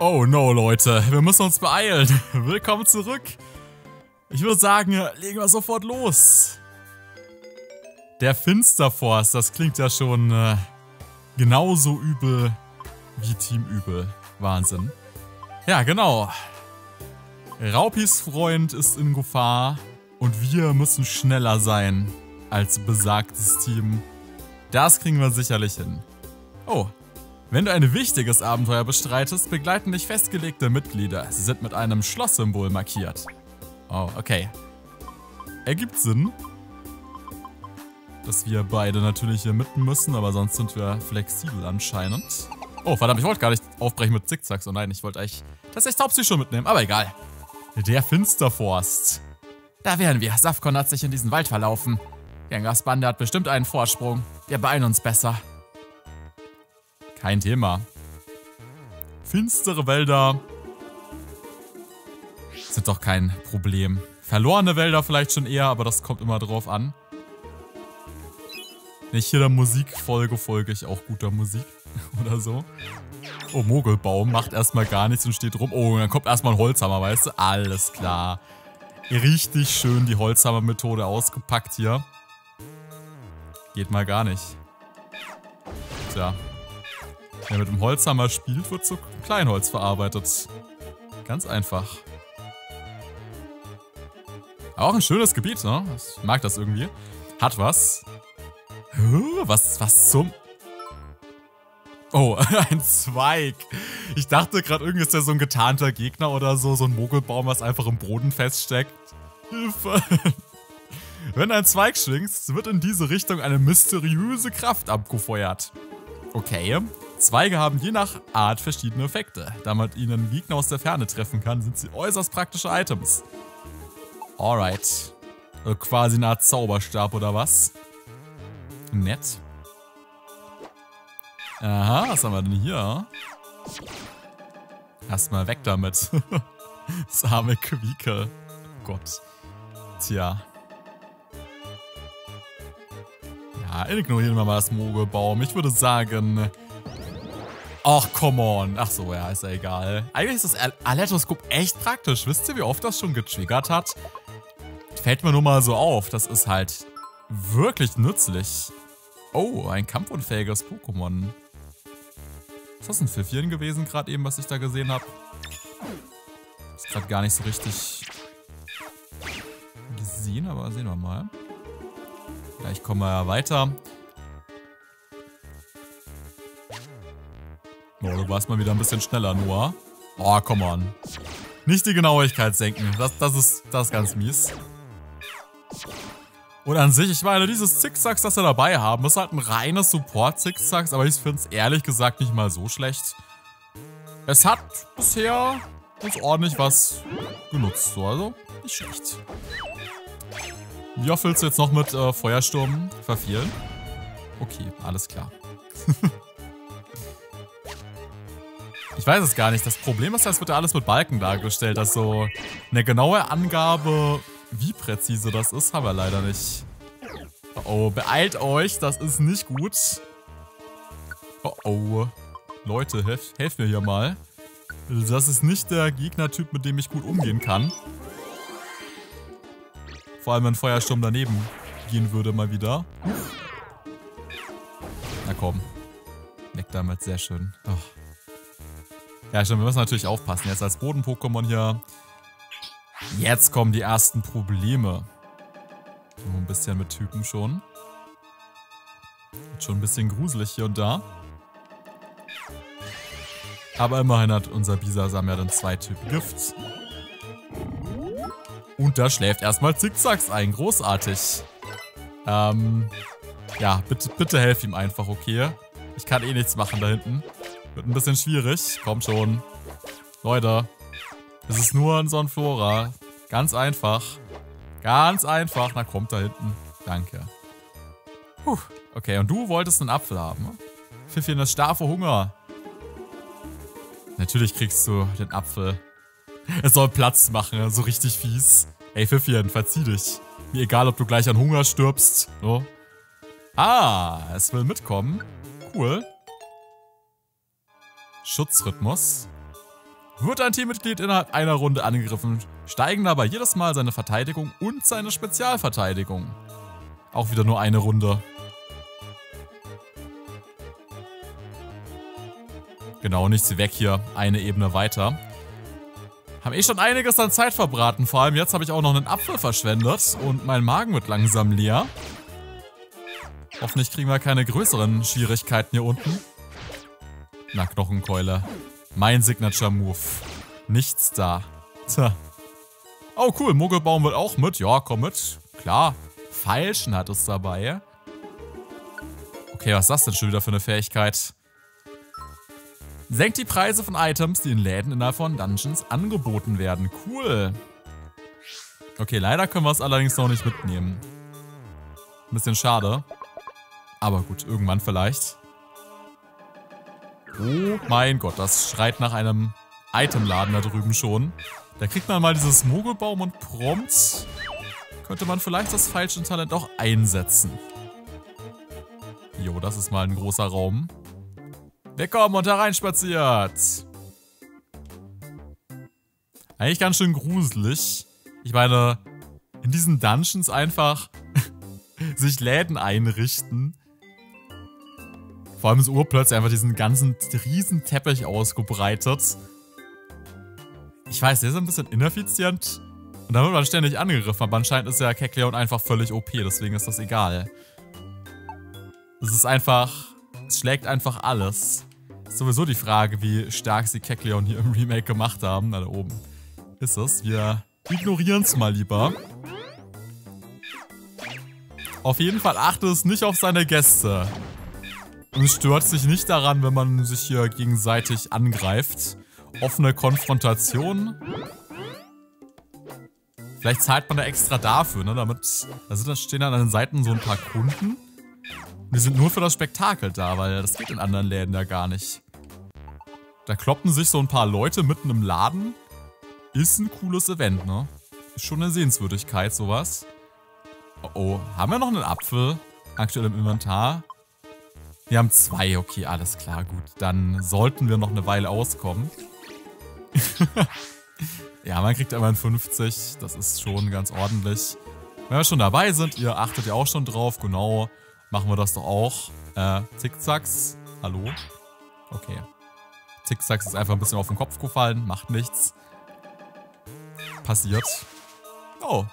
Oh no, Leute, wir müssen uns beeilen. Willkommen zurück. Ich würde sagen, legen wir sofort los. Der Finsterforst, das klingt ja schon äh, genauso übel wie Team Übel. Wahnsinn. Ja, genau. Raupis Freund ist in Gefahr und wir müssen schneller sein als besagtes Team. Das kriegen wir sicherlich hin. Oh, wenn du ein wichtiges Abenteuer bestreitest, begleiten dich festgelegte Mitglieder. Sie sind mit einem Schlosssymbol markiert. Oh, okay. Ergibt Sinn. Dass wir beide natürlich hier mitten müssen, aber sonst sind wir flexibel anscheinend. Oh, verdammt, ich wollte gar nicht aufbrechen mit Zickzacks. Oh nein, ich wollte eigentlich tatsächlich Taubsi schon mitnehmen, aber egal. Der Finsterforst. Da wären wir. Safkon hat sich in diesen Wald verlaufen. Gengars Bande hat bestimmt einen Vorsprung. Wir beeilen uns besser. Kein Thema. Finstere Wälder sind doch kein Problem. Verlorene Wälder vielleicht schon eher, aber das kommt immer drauf an. Wenn ich hier der Musik folge, folge ich auch guter Musik oder so. Oh, Mogelbaum macht erstmal gar nichts und steht rum. Oh, dann kommt erstmal ein Holzhammer, weißt du? Alles klar. Richtig schön die Holzhammer-Methode ausgepackt hier. Geht mal gar nicht. Tja. Wer mit dem Holzhammer spielt, wird zu Kleinholz verarbeitet. Ganz einfach. Auch ein schönes Gebiet, ne? Ich mag das irgendwie. Hat was. Was, was zum... Oh, ein Zweig. Ich dachte gerade, irgendwie ist der so ein getarnter Gegner oder so, so ein Mogelbaum, was einfach im Boden feststeckt. Hilfe. Wenn ein Zweig schwingt, wird in diese Richtung eine mysteriöse Kraft abgefeuert. Okay. Zweige haben je nach Art verschiedene Effekte. Da man ihnen Gegner aus der Ferne treffen kann, sind sie äußerst praktische Items. Alright. Also quasi eine Art Zauberstab oder was? Nett. Aha, was haben wir denn hier? Erstmal weg damit. das arme Quieke. Oh Gott. Tja. Ja, ignorieren wir mal das Mogelbaum. Ich würde sagen... Ach, come on. Ach so, ja, ist ja egal. Eigentlich ist das Alettoskop echt praktisch. Wisst ihr, wie oft das schon getriggert hat? Fällt mir nur mal so auf. Das ist halt wirklich nützlich. Oh, ein kampfunfähiges Pokémon. Ist das ein Pfiffchen gewesen gerade eben, was ich da gesehen habe? Ist gerade gar nicht so richtig gesehen, aber sehen wir mal. Gleich kommen wir ja weiter. Oh, du warst mal wieder ein bisschen schneller, Noah. Oh, come on. Nicht die Genauigkeit senken. Das, das, ist, das ist ganz mies. Und an sich, ich meine, dieses Zickzacks, das wir dabei haben, ist halt ein reines Support-Zickzacks, aber ich finde es ehrlich gesagt nicht mal so schlecht. Es hat bisher ganz ordentlich was genutzt, so, also nicht schlecht. Wie oft willst du jetzt noch mit äh, Feuersturm verfehlen? Okay, alles klar. ich weiß es gar nicht. Das Problem ist, es wird ja alles mit Balken dargestellt. Also eine genaue Angabe, wie präzise das ist, haben wir leider nicht. Oh, oh, beeilt euch, das ist nicht gut. Oh oh. Leute, helft, helft mir hier mal. Das ist nicht der Gegnertyp, mit dem ich gut umgehen kann. Vor allem, wenn Feuersturm daneben gehen würde mal wieder. Na komm. Weg damit, sehr schön. Oh. Ja, stimmt, wir müssen natürlich aufpassen. Jetzt als Boden-Pokémon hier Jetzt kommen die ersten Probleme. So ein bisschen mit Typen schon. Schon ein bisschen gruselig hier und da. Aber immerhin hat unser Bisasam ja dann zwei Typen Gift. Und da schläft erstmal Zickzacks ein. Großartig. Ähm, ja, bitte, bitte helf ihm einfach, okay? Ich kann eh nichts machen da hinten. Wird ein bisschen schwierig. Komm schon. Leute, es ist nur ein Sonnenflora. Ganz einfach. Ganz einfach. Na, kommt da hinten. Danke. Puh. Okay, und du wolltest einen Apfel haben. Ne? Pfiffchen ist starr vor Hunger. Natürlich kriegst du den Apfel. Es soll Platz machen, so richtig fies. Ey, Pfiffchen, verzieh dich. Mir egal, ob du gleich an Hunger stirbst. So. Ah, es will mitkommen. Cool. Schutzrhythmus. Wird ein Teammitglied innerhalb einer Runde angegriffen, steigen dabei jedes Mal seine Verteidigung und seine Spezialverteidigung. Auch wieder nur eine Runde. Genau, nichts weg hier. Eine Ebene weiter. Haben eh schon einiges an Zeit verbraten. Vor allem jetzt habe ich auch noch einen Apfel verschwendet. Und mein Magen wird langsam leer. Hoffentlich kriegen wir keine größeren Schwierigkeiten hier unten. Na, Knochenkeule. Mein Signature-Move. Nichts da. Tja. Oh, cool. Muggelbaum wird auch mit. Ja, komm mit. Klar. Feilschen hat es dabei. Okay, was ist das denn schon wieder für eine Fähigkeit? Senkt die Preise von Items, die in Läden innerhalb von Dungeons angeboten werden. Cool. Okay, leider können wir es allerdings noch nicht mitnehmen. Ein bisschen schade. Aber gut, irgendwann vielleicht. Oh mein Gott, das schreit nach einem Itemladen da drüben schon. Da kriegt man mal dieses Mogelbaum und prompt könnte man vielleicht das falsche Talent auch einsetzen. Jo, das ist mal ein großer Raum. Willkommen und hereinspaziert. Eigentlich ganz schön gruselig. Ich meine, in diesen Dungeons einfach sich Läden einrichten. Vor allem ist urplötzlich einfach diesen ganzen riesen Teppich ausgebreitet. Ich weiß, der ist ein bisschen ineffizient. Und da wird man ständig angegriffen, aber anscheinend ist ja Kekleon einfach völlig OP, deswegen ist das egal. Es ist einfach... Es schlägt einfach alles. Ist sowieso die Frage, wie stark sie Kekleon hier im Remake gemacht haben. Na, da oben ist es. Wir ignorieren es mal lieber. Auf jeden Fall achte es nicht auf seine Gäste. Und es stört sich nicht daran, wenn man sich hier gegenseitig angreift. Offene Konfrontation. Vielleicht zahlt man da extra dafür, ne? Damit. Da stehen dann an den Seiten so ein paar Kunden. Wir sind nur für das Spektakel da, weil das geht in anderen Läden ja gar nicht. Da kloppen sich so ein paar Leute mitten im Laden. Ist ein cooles Event, ne? Ist schon eine Sehenswürdigkeit, sowas. Oh, oh. Haben wir noch einen Apfel aktuell im Inventar? Wir haben zwei, okay, alles klar, gut. Dann sollten wir noch eine Weile auskommen. ja, man kriegt immerhin 50, das ist schon ganz ordentlich. Wenn wir schon dabei sind, ihr achtet ja auch schon drauf, genau. Machen wir das doch auch. Äh, Zickzacks. Hallo? Okay. Zickzacks ist einfach ein bisschen auf den Kopf gefallen. Macht nichts. Passiert. Oh.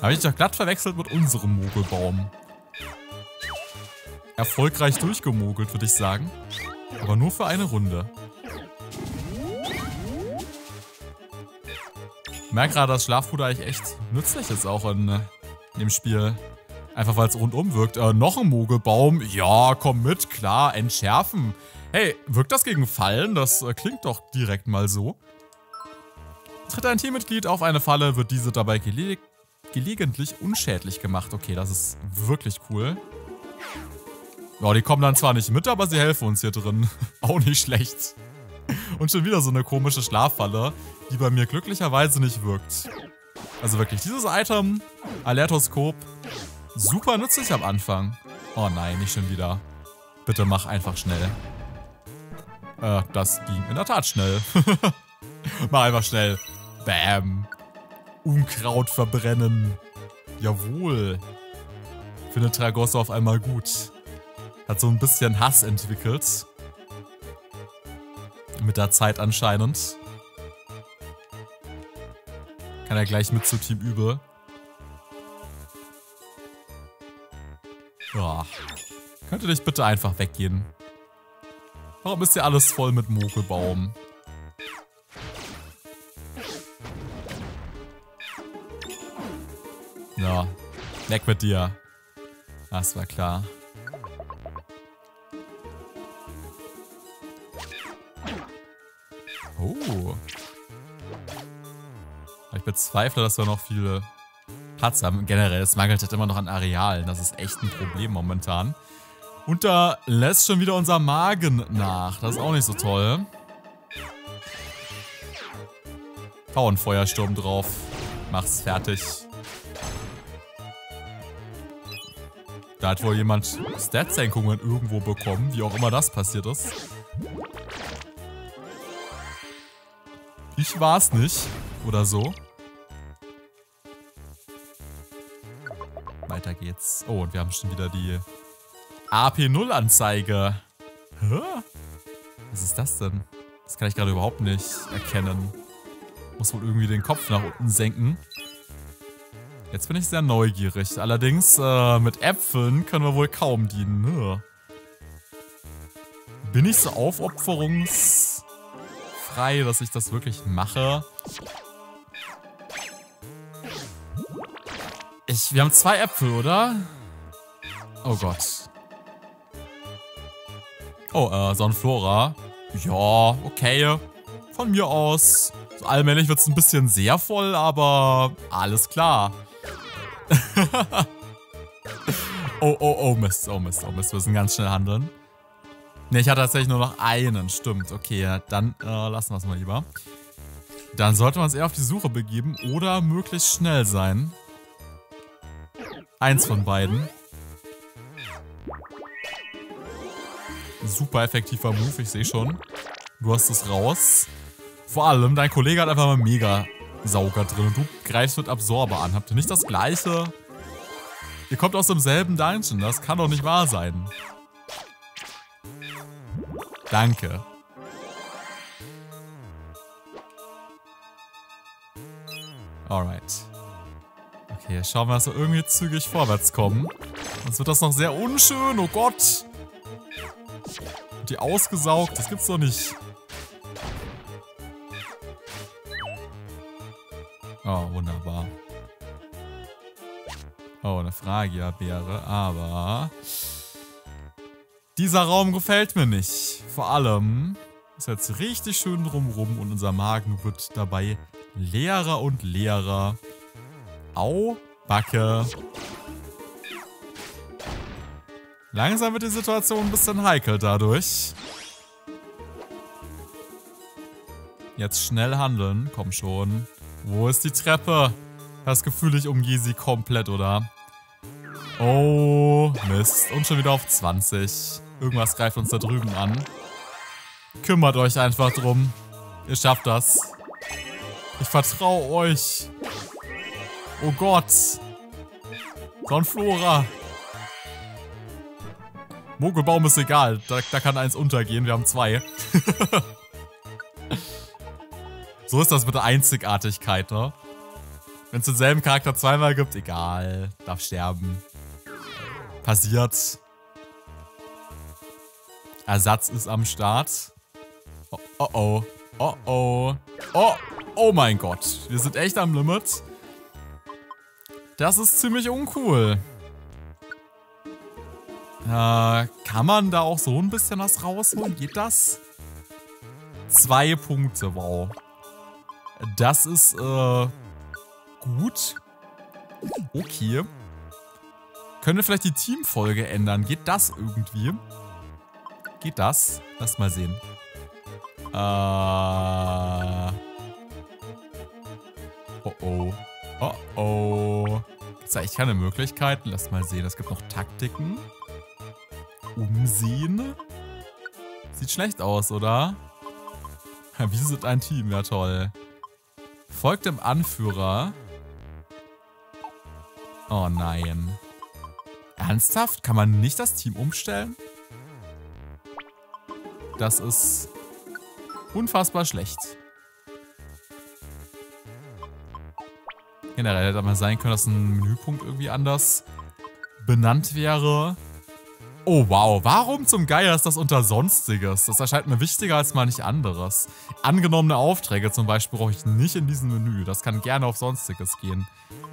Habe ich doch glatt verwechselt mit unserem Mogelbaum. Erfolgreich durchgemogelt, würde ich sagen. Aber nur für eine Runde. Ich merke gerade, dass Schlafpuder eigentlich echt nützlich ist auch in, in dem Spiel. Einfach weil es rundum wirkt. Äh, noch ein Mogelbaum. Ja, komm mit, klar, entschärfen. Hey, wirkt das gegen Fallen? Das äh, klingt doch direkt mal so. Tritt ein Teammitglied auf eine Falle, wird diese dabei gele gelegentlich unschädlich gemacht. Okay, das ist wirklich cool. Ja, die kommen dann zwar nicht mit, aber sie helfen uns hier drin. Auch nicht schlecht. Und schon wieder so eine komische Schlaffalle, die bei mir glücklicherweise nicht wirkt. Also wirklich, dieses Item, Alertoskop, super nützlich am Anfang. Oh nein, nicht schon wieder. Bitte mach einfach schnell. Äh, das ging in der Tat schnell. mach einfach schnell. Bam. Unkraut verbrennen. Jawohl. Findet Tragosso auf einmal gut. Hat so ein bisschen Hass entwickelt. Mit der Zeit anscheinend. Kann er gleich mit zu Team Übel. Ja. Könnt ihr nicht bitte einfach weggehen? Warum ist hier alles voll mit Mogelbaum? Ja, weg mit dir. Das war klar. Oh. Ich bezweifle, dass wir noch viele Platz haben. Generell, es mangelt halt immer noch an Arealen. Das ist echt ein Problem momentan. Und da lässt schon wieder unser Magen nach. Das ist auch nicht so toll. Hau einen Feuersturm drauf. Mach's fertig. Da hat wohl jemand Stat-Senkungen irgendwo bekommen, wie auch immer das passiert ist. Ich war es nicht. Oder so. Weiter geht's. Oh, und wir haben schon wieder die AP0-Anzeige. Hä? Was ist das denn? Das kann ich gerade überhaupt nicht erkennen. Muss wohl irgendwie den Kopf nach unten senken. Jetzt bin ich sehr neugierig. Allerdings, äh, mit Äpfeln können wir wohl kaum dienen. Ne? Bin ich so aufopferungsfrei, dass ich das wirklich mache? Ich, wir haben zwei Äpfel, oder? Oh Gott. Oh, äh, Sonnenflora. Ja, okay. Von mir aus. Allmählich wird es ein bisschen sehr voll, aber alles klar. oh, oh, oh, Mist, oh, Mist, oh, Mist. Wir müssen ganz schnell handeln. Ne, ich hatte tatsächlich nur noch einen. Stimmt, okay. Dann äh, lassen wir es mal lieber. Dann sollte man uns eher auf die Suche begeben oder möglichst schnell sein. Eins von beiden. Super effektiver Move, ich sehe schon. Du hast es raus. Vor allem, dein Kollege hat einfach mal mega Sauger drin und du greifst mit Absorber an. Habt ihr nicht das gleiche? Ihr kommt aus demselben Dungeon, das kann doch nicht wahr sein. Danke. Alright. Okay, schauen wir, dass wir irgendwie zügig vorwärts kommen. Sonst wird das noch sehr unschön. Oh Gott. Die ausgesaugt. Das gibt's doch nicht. Oh, wunderbar. Oh, eine Fragia-Beere, aber... Dieser Raum gefällt mir nicht. Vor allem ist jetzt richtig schön drumrum und unser Magen wird dabei leerer und leerer. Au, Backe. Langsam wird die Situation ein bisschen heikel dadurch. Jetzt schnell handeln. Komm schon. Wo ist die Treppe? Das Gefühl, ich umgehe sie komplett, oder? Oh, Mist. Und schon wieder auf 20. Irgendwas greift uns da drüben an. Kümmert euch einfach drum. Ihr schafft das. Ich vertraue euch. Oh Gott. Sonnenflora. Mogelbaum ist egal. Da, da kann eins untergehen. Wir haben zwei. so ist das mit der Einzigartigkeit, ne? Wenn es denselben Charakter zweimal gibt, egal. Darf sterben. Passiert. Ersatz ist am Start. Oh, oh, oh. Oh, oh. Oh, oh mein Gott. Wir sind echt am Limit. Das ist ziemlich uncool. Äh, kann man da auch so ein bisschen was rausholen? Geht das? Zwei Punkte, wow. Das ist, äh, gut. Okay. Können wir vielleicht die Teamfolge ändern? Geht das irgendwie? Geht das? Lass mal sehen. Äh. Oh oh. Oh oh. Gibt es eigentlich keine Möglichkeiten? Lass mal sehen. Es gibt noch Taktiken. Umsehen. Sieht schlecht aus, oder? Wir sind ein Team, ja toll. Folgt dem Anführer. Oh nein. Ernsthaft? Kann man nicht das Team umstellen? Das ist unfassbar schlecht. Generell hätte mal sein können, dass ein Menüpunkt irgendwie anders benannt wäre. Oh wow, warum zum Geier ist das unter Sonstiges? Das erscheint mir wichtiger als manch anderes. Angenommene Aufträge zum Beispiel brauche ich nicht in diesem Menü. Das kann gerne auf Sonstiges gehen.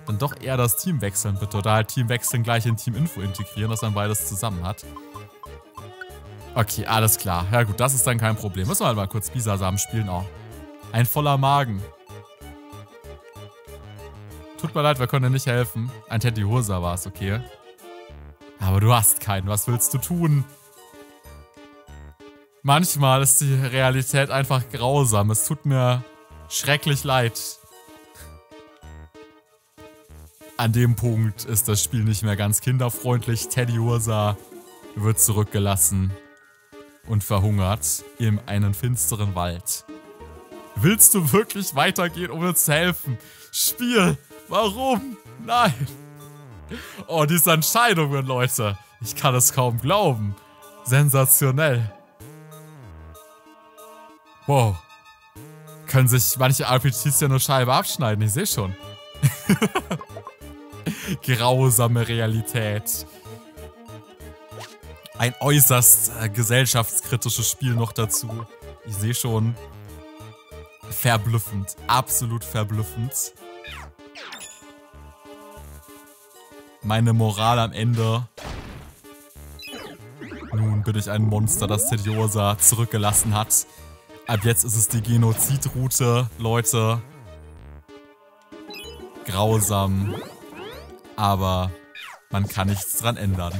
Dann doch eher das Team wechseln bitte. Oder halt Team wechseln gleich in Team Info integrieren, dass man beides zusammen hat. Okay, alles klar. Ja gut, das ist dann kein Problem. Müssen wir halt mal kurz Bisasam spielen auch. Ein voller Magen. Tut mir leid, wir können dir nicht helfen. Ein Teddy Hosa war es, okay. Aber du hast keinen. Was willst du tun? Manchmal ist die Realität einfach grausam. Es tut mir schrecklich leid. An dem Punkt ist das Spiel nicht mehr ganz kinderfreundlich. Teddy Ursa wird zurückgelassen und verhungert in einen finsteren Wald. Willst du wirklich weitergehen, um mir zu helfen? Spiel, warum? Nein. Oh, diese Entscheidungen, Leute. Ich kann es kaum glauben. Sensationell. Wow. Können sich manche RPGs ja nur Scheibe abschneiden, ich sehe schon. Grausame Realität. Ein äußerst äh, gesellschaftskritisches Spiel noch dazu. Ich sehe schon. Verblüffend. Absolut verblüffend. Meine Moral am Ende. Nun bin ich ein Monster, das Tediosa zurückgelassen hat. Ab jetzt ist es die Genozidroute, Leute. Grausam. Aber man kann nichts dran ändern.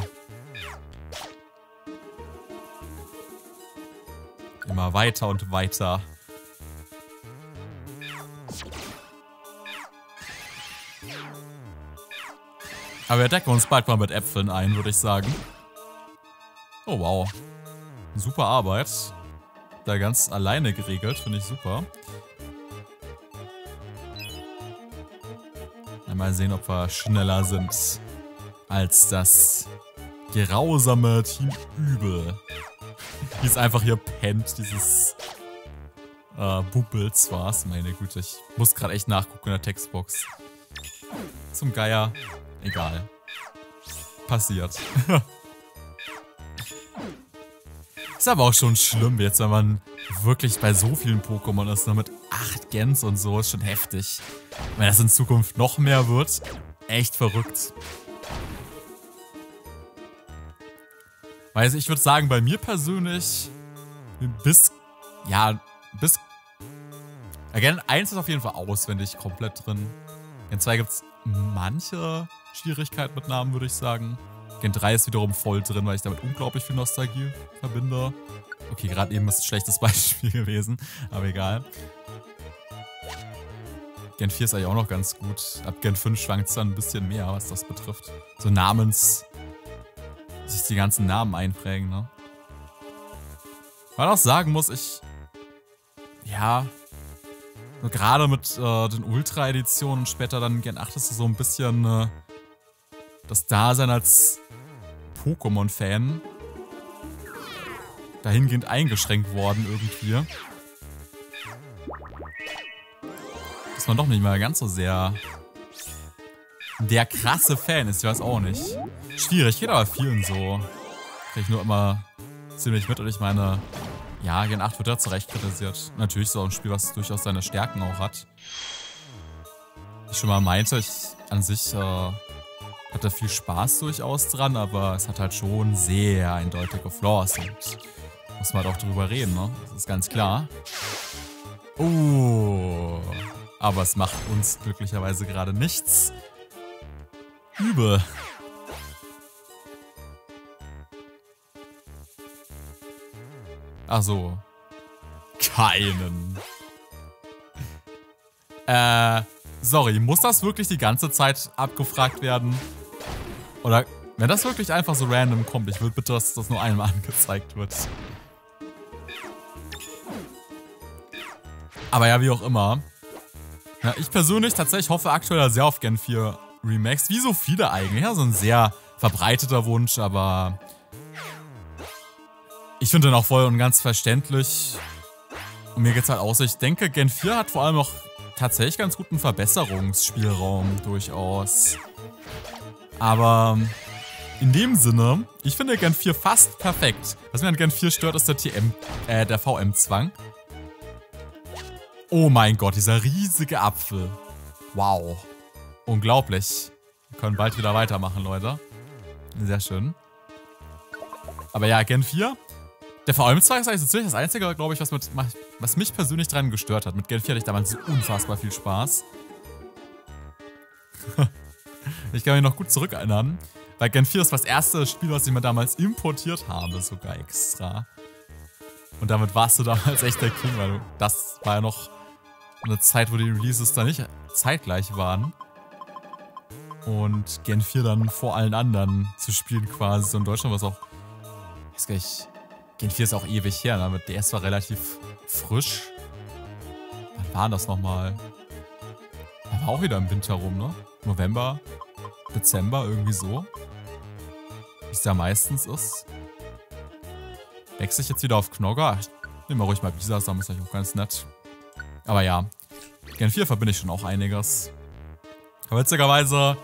Immer weiter und weiter. Aber wir decken uns bald mal mit Äpfeln ein, würde ich sagen. Oh, wow. Super Arbeit. Da ganz alleine geregelt, finde ich super. Mal sehen, ob wir schneller sind als das grausame Team Übel. Die ist einfach hier pennt, dieses äh, Bubbles war's. Meine Güte, ich muss gerade echt nachgucken in der Textbox. Zum Geier. Egal. Passiert. ist aber auch schon schlimm jetzt, wenn man wirklich bei so vielen Pokémon ist, nur mit 8 Gens und so, ist schon heftig. Wenn das in Zukunft noch mehr wird, echt verrückt. Weil ich würde sagen, bei mir persönlich bis, ja, bis, Gen 1 ist auf jeden Fall auswendig komplett drin. Gen 2 gibt es manche Schwierigkeiten mit Namen, würde ich sagen. Gen 3 ist wiederum voll drin, weil ich damit unglaublich viel Nostalgie verbinde. Okay, gerade eben ist ein schlechtes Beispiel gewesen, aber egal. Gen 4 ist eigentlich auch noch ganz gut. Ab Gen 5 schwankt es dann ein bisschen mehr, was das betrifft. So Namens... sich die ganzen Namen einprägen, ne? Man auch sagen muss, ich... Ja... So Gerade mit äh, den Ultra-Editionen und später dann Gen 8 ist so ein bisschen... Äh, das Dasein als Pokémon-Fan dahingehend eingeschränkt worden irgendwie. Dass man doch nicht mal ganz so sehr der krasse Fan ist, ich weiß auch nicht. Schwierig, geht aber vielen so. Krieg ich nur immer ziemlich mit und ich meine, ja, Gen 8 wird ja zu Recht kritisiert. Natürlich auch ein Spiel, was durchaus seine Stärken auch hat. Ich schon mal meinte, ich an sich äh, hat da viel Spaß durchaus dran, aber es hat halt schon sehr eindeutige Flaws und muss man halt auch drüber reden, ne? Das ist ganz klar. Oh, aber es macht uns glücklicherweise gerade nichts. Übel. Ach so. Keinen. Äh, sorry, muss das wirklich die ganze Zeit abgefragt werden? Oder wenn das wirklich einfach so random kommt, ich würde bitte, dass das nur einmal angezeigt wird. Aber ja, wie auch immer. Ja, ich persönlich tatsächlich hoffe aktuell sehr auf Gen 4 Remakes. Wie so viele eigentlich. Ja, so ein sehr verbreiteter Wunsch, aber ich finde den auch voll und ganz verständlich. Und mir geht's halt aus. Ich denke, Gen 4 hat vor allem auch tatsächlich ganz guten Verbesserungsspielraum durchaus. Aber in dem Sinne, ich finde Gen 4 fast perfekt. Was mir an Gen 4 stört, ist der TM, äh, der VM-Zwang. Oh mein Gott, dieser riesige Apfel. Wow. Unglaublich. Wir können bald wieder weitermachen, Leute. Sehr schön. Aber ja, Gen 4. Der VM-Zwang ist eigentlich so ziemlich das Einzige, glaube ich, was, mit, was mich persönlich dran gestört hat. Mit Gen 4 hatte ich damals so unfassbar viel Spaß. Ich kann mich noch gut zurückerinnern. Weil Gen 4 ist das erste Spiel, was ich mir damals importiert habe, sogar extra. Und damit warst du damals echt der King, weil das war ja noch eine Zeit, wo die Releases da nicht zeitgleich waren. Und Gen 4 dann vor allen anderen zu spielen quasi. So in Deutschland war es auch, ich weiß gar nicht, Gen 4 ist auch ewig her, damit DS war relativ frisch. war das nochmal? war auch wieder im Winter rum, ne? November, Dezember, irgendwie so. Wie es ja meistens ist. Wechsle ich jetzt wieder auf Knogger? Ich nehme mal ruhig mal Bisasam, ist eigentlich auch ganz nett. Aber ja, Gen 4 verbinde ich schon auch einiges. Aber witzigerweise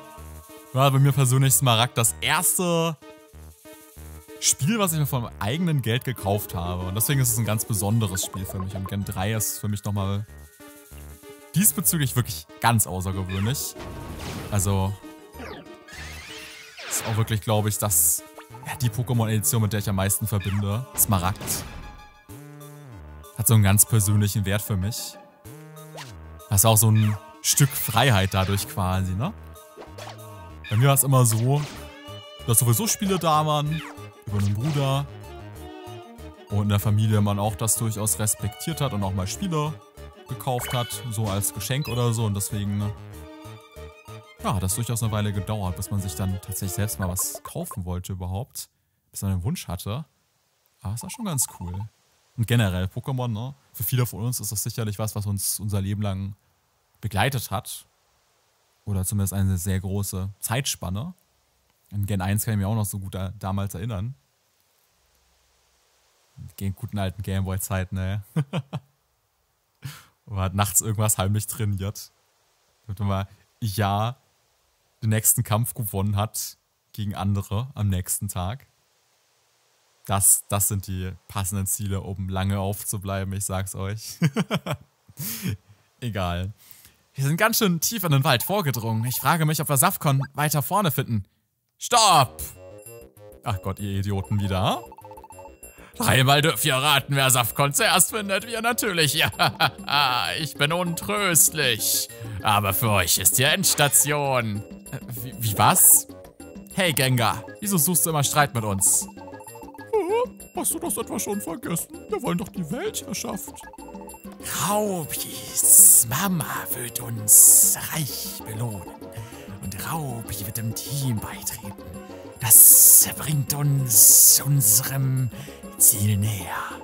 war bei mir persönlich Smaragd das erste Spiel, was ich mir von eigenen Geld gekauft habe. Und deswegen ist es ein ganz besonderes Spiel für mich. Und Gen 3 ist für mich nochmal diesbezüglich wirklich ganz außergewöhnlich. Also, ist auch wirklich, glaube ich, das ja, die Pokémon-Edition, mit der ich am meisten verbinde. Smaragd. Hat so einen ganz persönlichen Wert für mich. Das ist auch so ein Stück Freiheit dadurch quasi, ne? Bei mir war es immer so, dass sowieso Spiele da waren, über einen Bruder. Und in der Familie man auch das durchaus respektiert hat und auch mal Spiele gekauft hat, so als Geschenk oder so. Und deswegen, ja, hat das durchaus eine Weile gedauert, bis man sich dann tatsächlich selbst mal was kaufen wollte überhaupt. Bis man einen Wunsch hatte. Aber es war schon ganz cool. Und generell Pokémon, ne? Für viele von uns ist das sicherlich was, was uns unser Leben lang begleitet hat. Oder zumindest eine sehr große Zeitspanne. In Gen 1 kann ich mich auch noch so gut da, damals erinnern. Den guten alten Gameboy-Zeiten, ne? Und hat nachts irgendwas heimlich trainiert. Damit man mal ja den nächsten Kampf gewonnen hat gegen andere am nächsten Tag. Das, das sind die passenden Ziele, um lange aufzubleiben, ich sag's euch. Egal. Wir sind ganz schön tief in den Wald vorgedrungen. Ich frage mich, ob wir Safkon weiter vorne finden. Stopp! Ach Gott, ihr Idioten wieder. Dreimal dürft ihr raten, wer Safkon zuerst findet. Wir natürlich. Ja, ich bin untröstlich. Aber für euch ist die Endstation. Äh, wie, wie, was? Hey Gengar, wieso suchst du immer Streit mit uns? Hast du das etwa schon vergessen? Wir wollen doch die Weltherrschaft. Raubis Mama wird uns reich belohnen. Und Raubi wird dem Team beitreten. Das bringt uns unserem Ziel näher.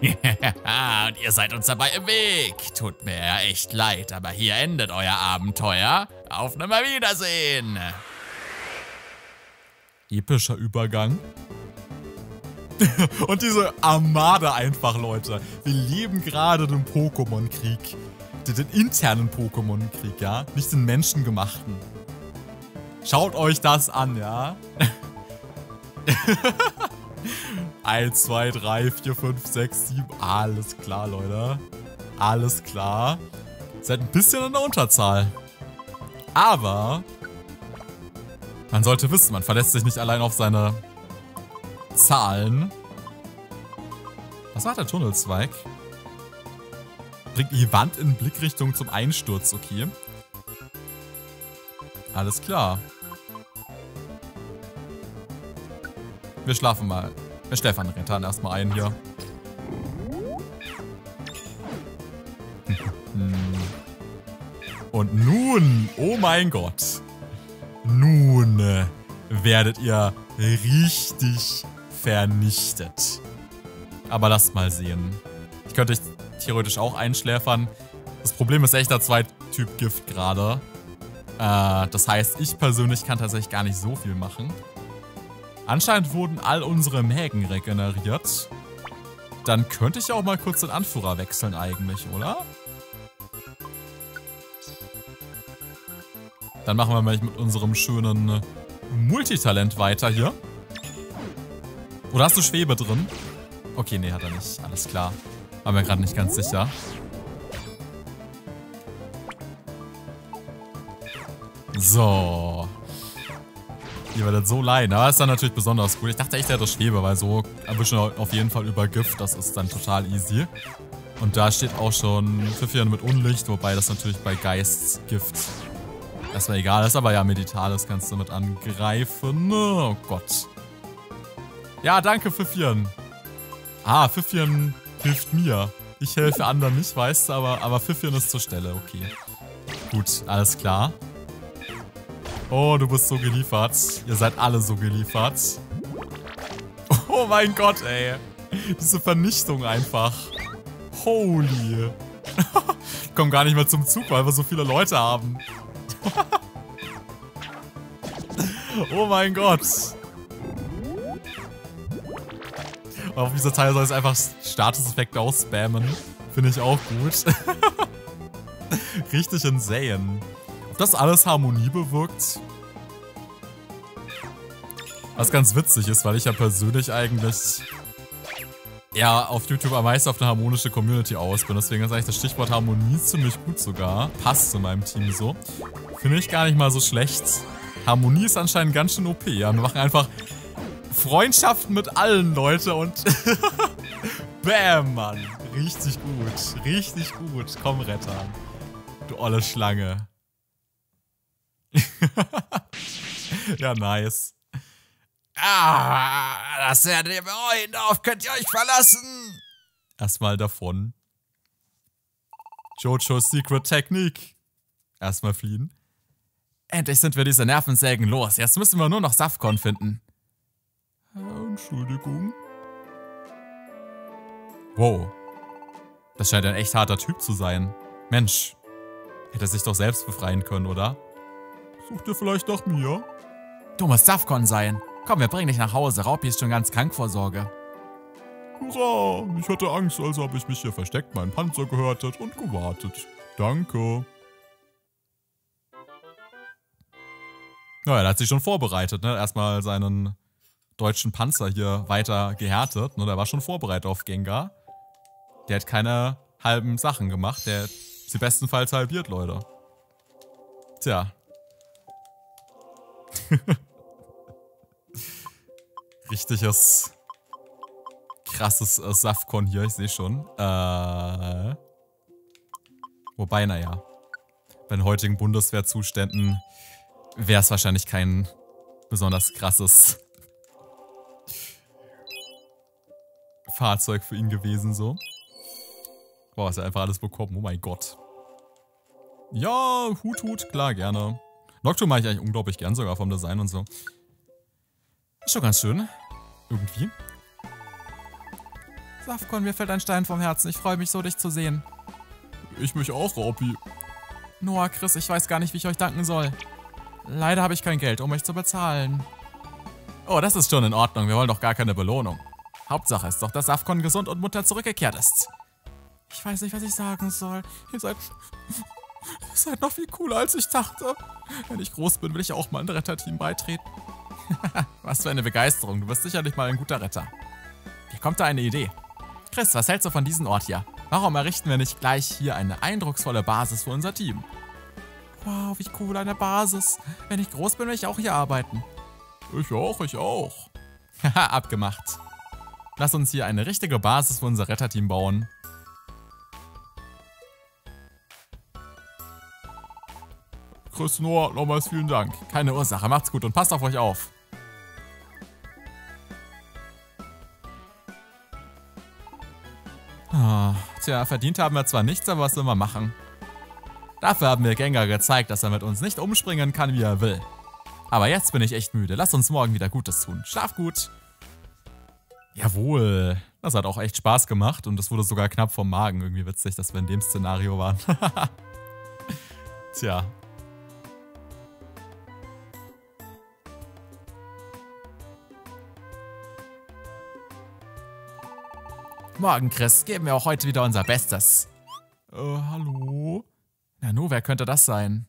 und ihr seid uns dabei im Weg. Tut mir echt leid, aber hier endet euer Abenteuer. Auf Nimmerwiedersehen. Epischer Übergang. und diese Armade einfach, Leute. Wir leben gerade den Pokémon-Krieg. Den internen Pokémon-Krieg, ja? Nicht den menschengemachten. Schaut euch das an, ja? 1, 2, 3, 4, 5, 6, 7. Alles klar, Leute. Alles klar. Seid ein bisschen in der Unterzahl. Aber man sollte wissen, man verlässt sich nicht allein auf seine Zahlen. Was macht der Tunnelzweig? Bringt die Wand in Blickrichtung zum Einsturz, okay. Alles klar. Wir schlafen mal. Wir Stefan Rettan erstmal ein hier. Und nun, oh mein Gott. Nun werdet ihr richtig vernichtet. Aber lasst mal sehen. Ich könnte euch theoretisch auch einschläfern. Das Problem ist echter Zweit-Typ Gift gerade. Äh, das heißt, ich persönlich kann tatsächlich gar nicht so viel machen. Anscheinend wurden all unsere Mägen regeneriert. Dann könnte ich auch mal kurz den Anführer wechseln eigentlich, oder? Dann machen wir mal mit unserem schönen Multitalent weiter hier. Oder hast du Schwebe drin? Okay, nee, hat er nicht. Alles klar. War mir gerade nicht ganz sicher. So. Ihr werdet so leiden. Aber ist dann natürlich besonders cool. Ich dachte echt, er hätte Schwebe, weil so erwischen auf jeden Fall über Gift. Das ist dann total easy. Und da steht auch schon Pfiffian mit Unlicht, wobei das natürlich bei Geistgift erstmal egal ist. Aber ja, Meditales kannst du mit angreifen. Oh Gott. Ja, danke, Pfiffian. Ah, Pfiffian hilft mir. Ich helfe anderen nicht, weißt du, aber, aber Pfiffian ist zur Stelle. Okay. Gut, alles klar. Oh, du bist so geliefert. Ihr seid alle so geliefert. Oh mein Gott, ey. Diese Vernichtung einfach. Holy. komme gar nicht mehr zum Zug, weil wir so viele Leute haben. oh mein Gott. Auf dieser Teil soll es einfach Statuseffekte ausspammen. Finde ich auch gut. Richtig insane. Ob das alles Harmonie bewirkt? Was ganz witzig ist, weil ich ja persönlich eigentlich ja auf YouTube am meisten auf eine harmonische Community aus bin. Deswegen ist eigentlich das Stichwort Harmonie ziemlich gut sogar. Passt zu meinem Team so. Finde ich gar nicht mal so schlecht. Harmonie ist anscheinend ganz schön OP. Ja, wir machen einfach Freundschaften mit allen, Leute. Und Bam, Mann. Richtig gut. Richtig gut. Komm, Retter. Du olle Schlange. ja, nice. Ah, das werdet ihr bereuen. Darauf könnt ihr euch verlassen. Erstmal davon. Jojo's Secret Technik. Erstmal fliehen. Endlich sind wir diese Nervensägen los. Jetzt müssen wir nur noch Safkon finden. Äh, Entschuldigung. Wow. Das scheint ein echt harter Typ zu sein. Mensch. Hätte sich doch selbst befreien können, oder? Sucht ihr vielleicht nach mir? Du musst Safkon sein. Komm, wir bringen dich nach Hause. Raupi ist schon ganz krank vor Sorge. Hurra! Ich hatte Angst, also habe ich mich hier versteckt, meinen Panzer gehörtet und gewartet. Danke. Naja, er hat sich schon vorbereitet, ne? Erstmal seinen deutschen Panzer hier weiter gehärtet. Ne? Der war schon vorbereitet auf Gengar. Der hat keine halben Sachen gemacht. Der sie bestenfalls halbiert, Leute. Tja. Richtiges krasses äh, Safkon hier, ich sehe schon. Äh, wobei, naja, bei den heutigen Bundeswehrzuständen wäre es wahrscheinlich kein besonders krasses Fahrzeug für ihn gewesen, so. Boah, ist er einfach alles bekommen. Oh mein Gott. Ja, Hut, Hut, klar, gerne. Nocturne mache ich eigentlich unglaublich gern, sogar vom Design und so. Ist schon ganz schön. Irgendwie. Safkon, mir fällt ein Stein vom Herzen. Ich freue mich so, dich zu sehen. Ich mich auch, Raupi. Noah, Chris, ich weiß gar nicht, wie ich euch danken soll. Leider habe ich kein Geld, um euch zu bezahlen. Oh, das ist schon in Ordnung. Wir wollen doch gar keine Belohnung. Hauptsache ist doch, dass Safkon gesund und munter zurückgekehrt ist. Ich weiß nicht, was ich sagen soll. Ihr seid... Ihr seid noch viel cooler, als ich dachte. Wenn ich groß bin, will ich auch mal ein Retterteam beitreten. was für eine Begeisterung. Du bist sicherlich mal ein guter Retter. Hier kommt da eine Idee. Chris, was hältst du von diesem Ort hier? Warum errichten wir nicht gleich hier eine eindrucksvolle Basis für unser Team? Wow, wie cool, eine Basis. Wenn ich groß bin, will ich auch hier arbeiten. Ich auch, ich auch. Haha, abgemacht. Lass uns hier eine richtige Basis für unser Retterteam bauen. Chris Noah, nochmals vielen Dank. Keine Ursache, macht's gut und passt auf euch auf. Ah, tja, verdient haben wir zwar nichts, aber was will man machen? Dafür haben wir Gengar gezeigt, dass er mit uns nicht umspringen kann, wie er will. Aber jetzt bin ich echt müde. Lass uns morgen wieder Gutes tun. Schlaf gut. Jawohl. Das hat auch echt Spaß gemacht und es wurde sogar knapp vom Magen. Irgendwie witzig, dass wir in dem Szenario waren. Tja. Morgen, Chris. Geben wir auch heute wieder unser Bestes. Äh, hallo? Nanu, wer könnte das sein?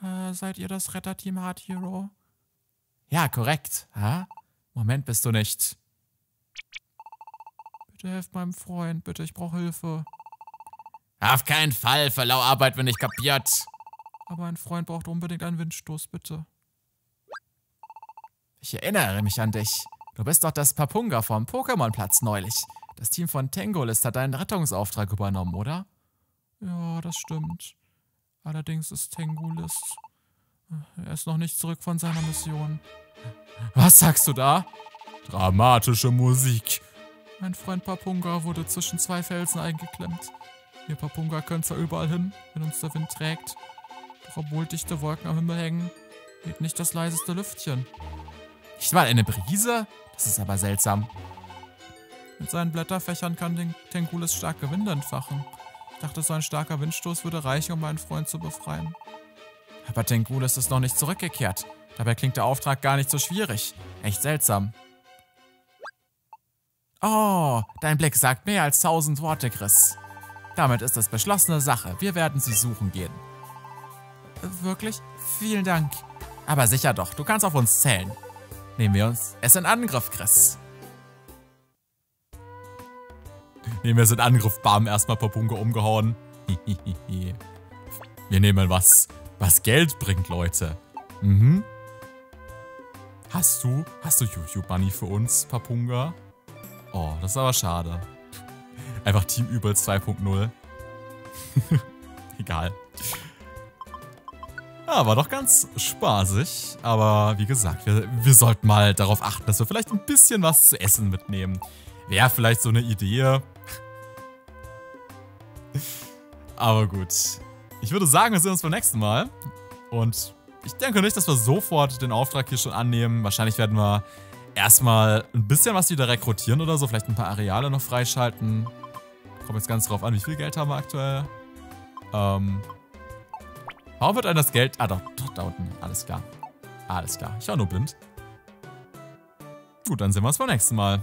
Äh, seid ihr das Retterteam Hard Hero? Ja, korrekt. Ha? Moment, bist du nicht... Bitte helft meinem Freund, bitte, ich brauche Hilfe. Auf keinen Fall, für lau Arbeit bin ich kapiert. Aber ein Freund braucht unbedingt einen Windstoß, bitte. Ich erinnere mich an dich. Du bist doch das Papunga vom Pokémon-Platz neulich. Das Team von Tangolist hat deinen Rettungsauftrag übernommen, oder? Ja, das stimmt. Allerdings ist Tangolist... Er ist noch nicht zurück von seiner Mission. Was sagst du da? Dramatische Musik. Mein Freund Papunga wurde zwischen zwei Felsen eingeklemmt. Wir Papunga können zwar überall hin, wenn uns der Wind trägt. Doch obwohl dichte Wolken am Himmel hängen, weht nicht das leiseste Lüftchen. Nicht mal eine Brise? Das ist aber seltsam. Mit seinen Blätterfächern kann Tengulis starke Winde entfachen. Ich dachte, so ein starker Windstoß würde reichen, um meinen Freund zu befreien. Aber Tengulis ist noch nicht zurückgekehrt. Dabei klingt der Auftrag gar nicht so schwierig. Echt seltsam. Oh, dein Blick sagt mehr als tausend Worte, Chris. Damit ist es beschlossene Sache. Wir werden sie suchen gehen. Wirklich? Vielen Dank. Aber sicher doch, du kannst auf uns zählen. Nehmen wir uns es in Angriff, Chris. Nehmen wir es in Angriff, bam, erstmal Papunga umgehauen. wir nehmen was, was Geld bringt, Leute. Mhm. Hast du, hast du YouTube-Money für uns, Papunga? Oh, das ist aber schade. Einfach Team Übel 2.0. Egal. War doch ganz spaßig. Aber wie gesagt, wir, wir sollten mal darauf achten, dass wir vielleicht ein bisschen was zu essen mitnehmen. Wäre vielleicht so eine Idee. aber gut. Ich würde sagen, wir sehen uns beim nächsten Mal. Und ich denke nicht, dass wir sofort den Auftrag hier schon annehmen. Wahrscheinlich werden wir erstmal ein bisschen was wieder rekrutieren oder so. Vielleicht ein paar Areale noch freischalten. Kommt jetzt ganz drauf an, wie viel Geld haben wir aktuell. Ähm, Warum wird einem das Geld... Ah, doch, doch, da unten. Alles klar. Alles klar. Ich war nur blind. Gut, dann sehen wir uns beim nächsten Mal.